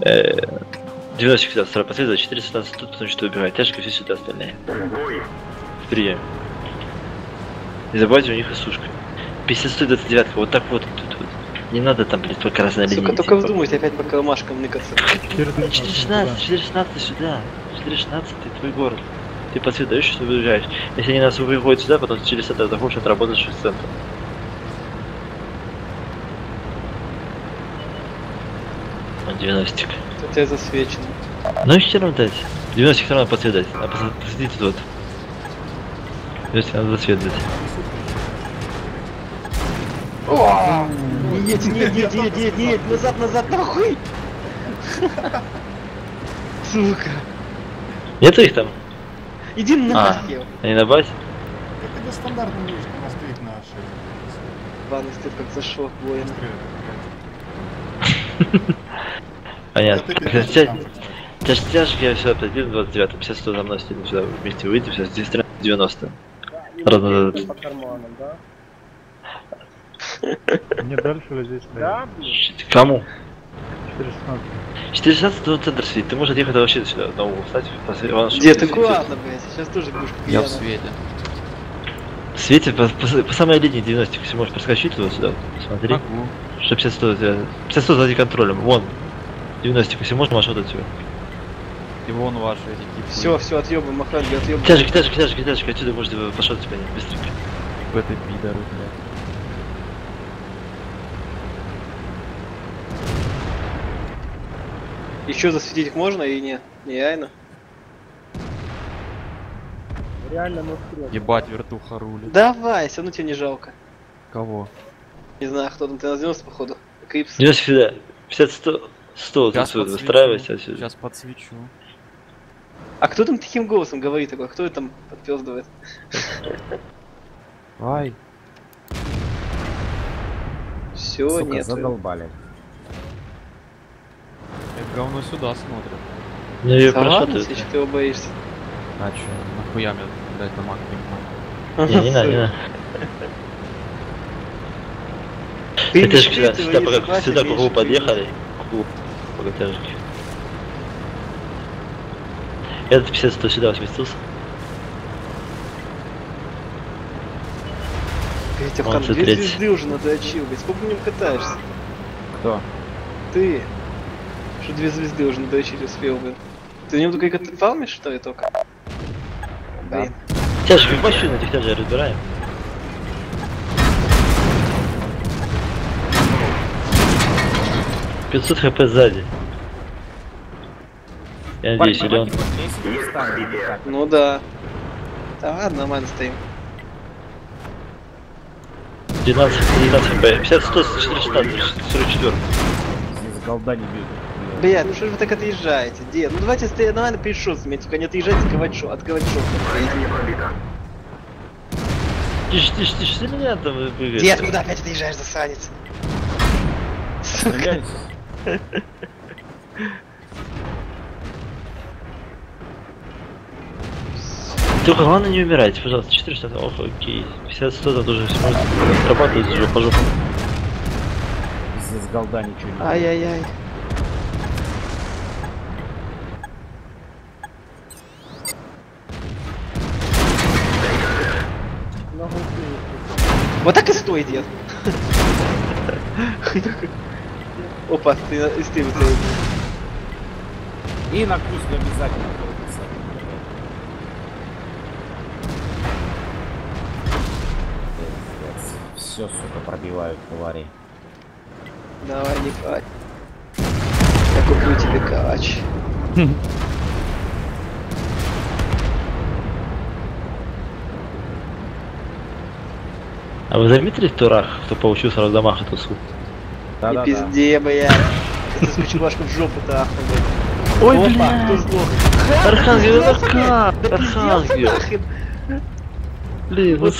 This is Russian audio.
Э, 90 сюда, второй последователь, 416 тут, потому что убегает. Тяжко, все сюда остальные. В приеме. Не забывайте, у них и сушка. 50 29 вот так вот, тут вот. Не надо там, блядь, только разные линии. Сука, только вздумайте опять по кармашкам ныкаться. 416, 416 сюда. 416 ты твой город. Ты по цвету даешь, что выезжаешь. Если они нас выходят сюда, потом через это захочешь отработать 6 центов. 90 Тут тебя засвечено. Ну и все равно дать. 90 все равно подсветать. А пос- посветите тут. 90 надо засветать. О! Нет, нет, нет, нет, нет, нет, назад, назад, нахуй! Сука. Нету их там? Иди А, нахер. они на базе? Это стандартный у нас стоит на шее. Ладно, ты как зашел, воин. Понятно. Это Тя- тебе там. Тяж тяжко я сюда подбил 29 50 100 за мной стену сюда вместе выйдем, сейчас здесь 90 Разно По карманам, да? Не дальше ли здесь Да. Кому? 416. 416 до центр сидит, ты можешь отъехать вообще сюда, на угол встать, Где ты аккуратно, блядь, сейчас тоже будешь Я в свете. Свете по, по- по самой линии 90 если можешь проскочить туда сюда, смотри. Могу. Что 50 100 50 100 сзади контролем, вон. 90 если можешь вот отсюда. И вон ваши эти. Все, все, отъебываем, охранники, отъебываем. Тяжко, тяжко, тяжко, тяжко, отсюда можете пошел типа не быстренько. В этой пидоры, блядь. Еще засветить их можно и нет? Не реально. Реально ну вперед. Ебать, вертуха рулит. Давай, все равно тебе не жалко. Кого? Не знаю, кто там, ты на 90 походу. Крипс. 90 сюда, 50 100 100 Сейчас отсюда, подсвечу. выстраивайся отсюда. Сейчас подсвечу. А кто там таким голосом говорит такой? Кто там подпездывает? Ай. Все, Сука, нет. задолбали. Это говно сюда смотрит. Ну прошло ладно, ты. если ты его боишься. А чё, нахуя мне, блядь, на маг поднимать? Не, не надо, не надо. Ты Это не же сюда, сюда, не сюда, подъехали. Пока тяжки. Этот 50 100 сюда сместился. Авхан, две 103. звезды уже надоочил, блядь. Сколько в нем катаешься? Кто? Ты. Что две звезды уже надоочить успел, блин. Ты в нем только кат- фармишь, что ли, только? Да. Блин. Тяжки, машину этих тяжей разбираем. Пятьсот хп сзади. Я надеюсь, или он... Ну да. Да ладно, нормально стоим. 12, 12 хп. 50, 100, 416, 44. Из голда не бьют. Блядь, ну что же вы так отъезжаете? Дед, ну давайте стоять нормально перед шоссами, только не отъезжайте, открывать шо, открывать шосс. Тише, тише, тише, не надо там бегать. Дед, куда опять отъезжаешь, засранец? Сука. Только главное не умирайте, пожалуйста. 400, ох, окей. 50, 100 там тоже сможет отрабатывать жопу по жопу. Из голда ничего не Ай-яй-яй. Вот так и стой, дед. Опа, ты на- из ты. И на куске обязательно крутится. Все, сука, пробивают твари. Давай, не кач. Я куплю тебе кач. А вы заметили в турах, кто получил сразу дамаг эту суку? Не Да-да-да. пизде, блядь. Ты скучу вашу в жопу трахнул, блядь. Ой, Опа, бля. кто сдох? Архангел, ну как? Да Архангел. Блин, вот